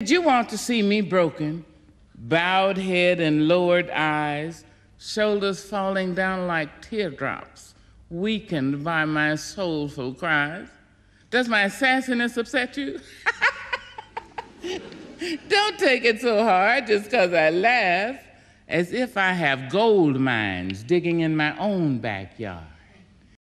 Did you want to see me broken, bowed head and lowered eyes, shoulders falling down like teardrops, weakened by my soulful cries? Does my sassiness upset you? Don't take it so hard just because I laugh, as if I have gold mines digging in my own backyard.